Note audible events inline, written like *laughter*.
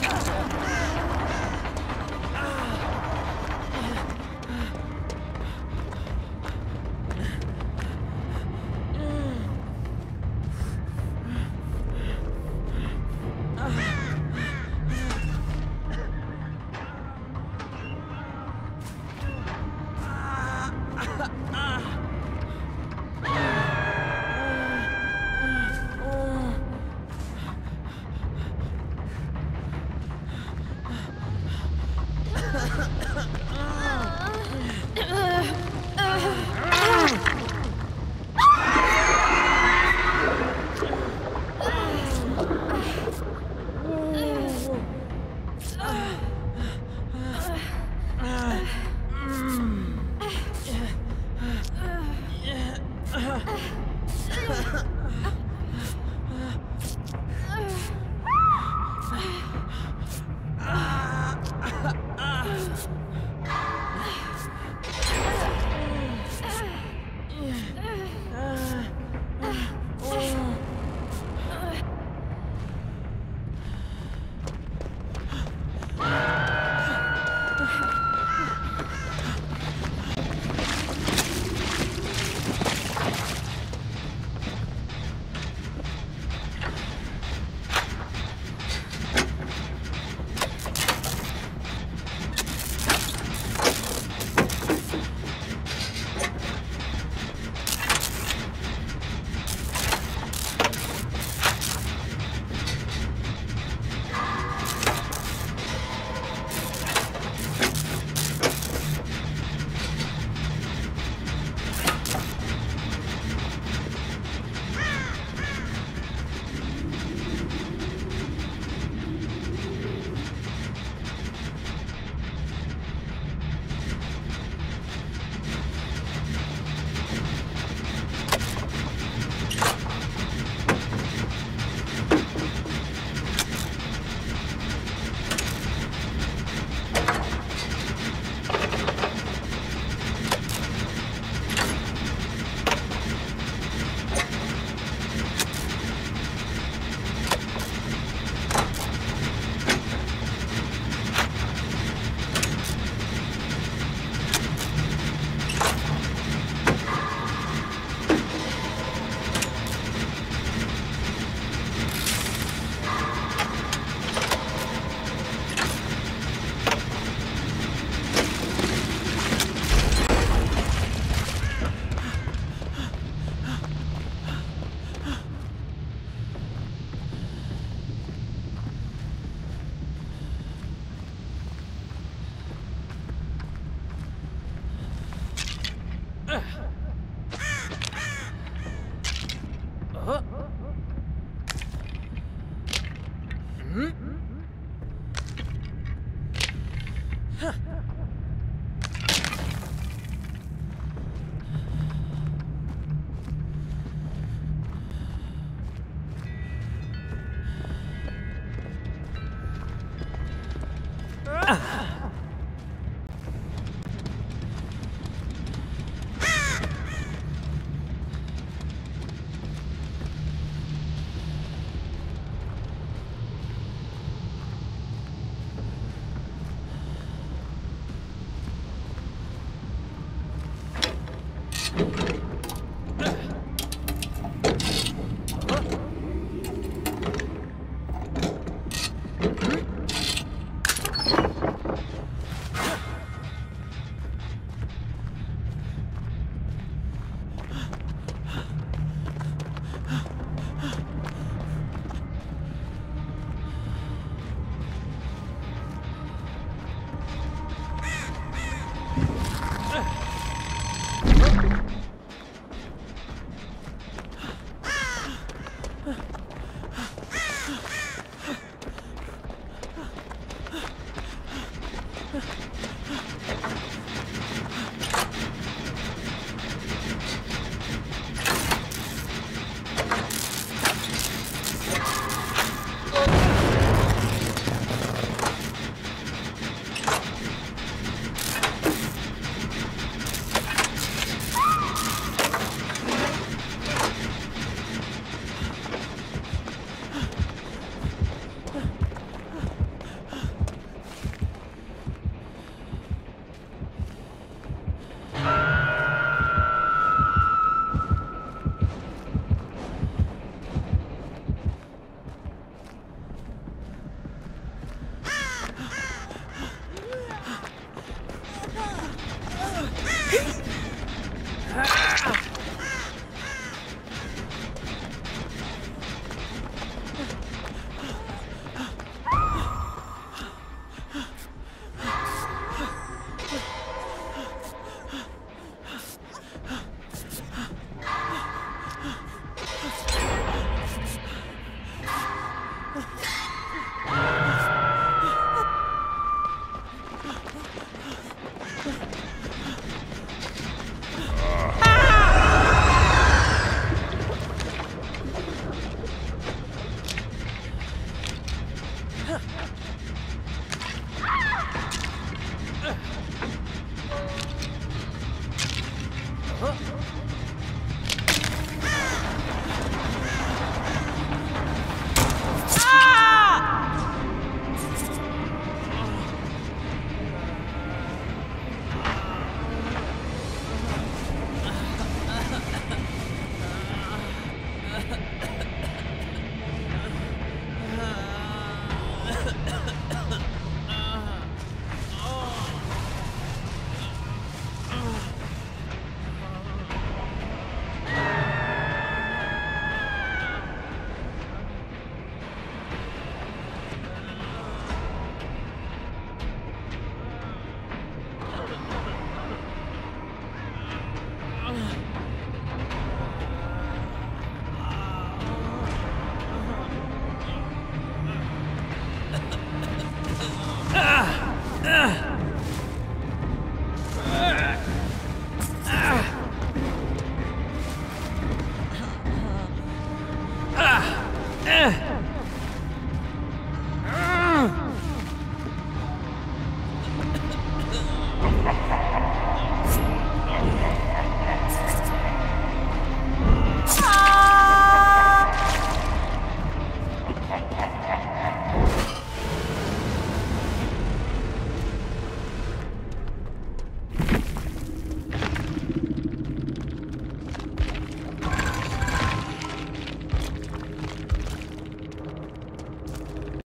Yeah. Ha *laughs* ha! 嗯 Ha ha ha!